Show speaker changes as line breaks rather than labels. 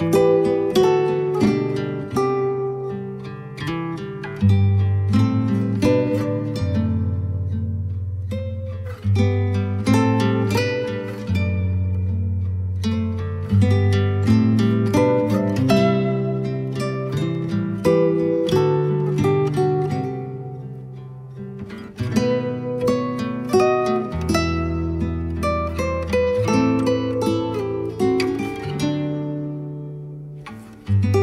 you Bye.